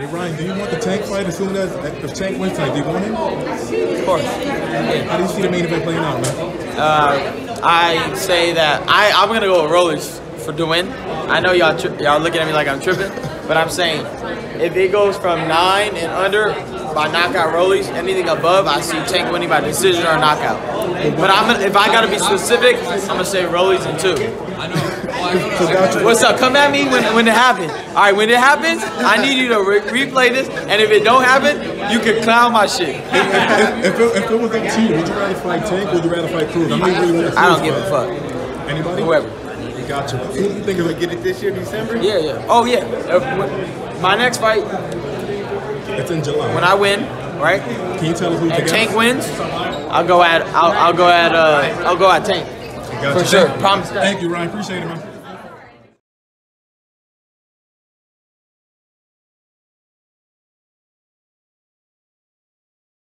Hey Ryan, do you want the Tank fight as soon as if Tank wins tonight? Do you want him? Of course. How do you see the main event playing out, man? Uh, I say that I I'm gonna go with Rollers for the win. I know y'all tri- y'all looking at me like I'm tripping, but I'm saying if it goes from nine and under by knockout Rolly's, anything above, I see Tank winning by decision or knockout. But I'm gonna, if I gotta be specific, I'm gonna say Rolly's and two. So got you. What's up? Come at me when, when it happens. All right, when it happens, I need you to re- replay this, and if it don't happen, you can clown my shit. If, if, it, if it was up to you, would you rather fight Tank or would you rather fight Cruz? I you really I don't give a fuck. Anybody? Whoever. We got you. Who do you think is gonna get it this year, December? Yeah, yeah. Oh yeah. My next fight, It's in July. when I win, right? Can you tell us who And? Tank wins, I'll go at I'll, I'll go at uh I'll go at Tank for sure. Thank you. Promise that. Thank you, Ryan. Appreciate it, man.